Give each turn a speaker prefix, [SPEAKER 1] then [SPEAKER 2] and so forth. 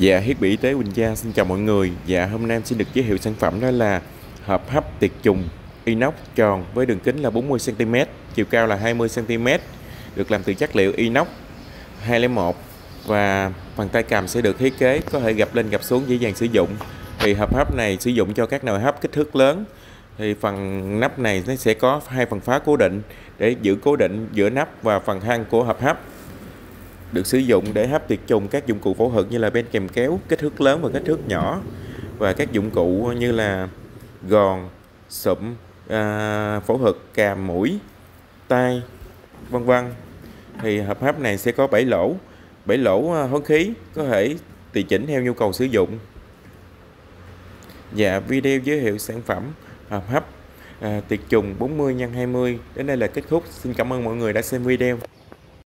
[SPEAKER 1] Dạ, Thiết bị y tế Quỳnh Gia xin chào mọi người. Dạ, hôm nay em xin được giới thiệu sản phẩm đó là hộp hấp tiệt trùng inox tròn với đường kính là 40 cm, chiều cao là 20 cm, được làm từ chất liệu inox 201 và phần tay cầm sẽ được thiết kế có thể gập lên gập xuống dễ dàng sử dụng. Thì hộp hấp này sử dụng cho các nồi hấp kích thước lớn. Thì phần nắp này nó sẽ có hai phần phá cố định để giữ cố định giữa nắp và phần hang của hộp hấp được sử dụng để hấp tiệt trùng các dụng cụ phẫu thuật như là bên kèm kéo kích thước lớn và kích thước nhỏ. Và các dụng cụ như là gòn sụm à, phẫu thuật càm mũi tay vân vân. Thì hộp hấp này sẽ có 7 lỗ. 7 lỗ à, khí có thể tùy chỉnh theo nhu cầu sử dụng. Và video giới thiệu sản phẩm hợp hấp à, tiệt trùng 40 x 20 đến đây là kết thúc. Xin cảm ơn mọi người đã xem video.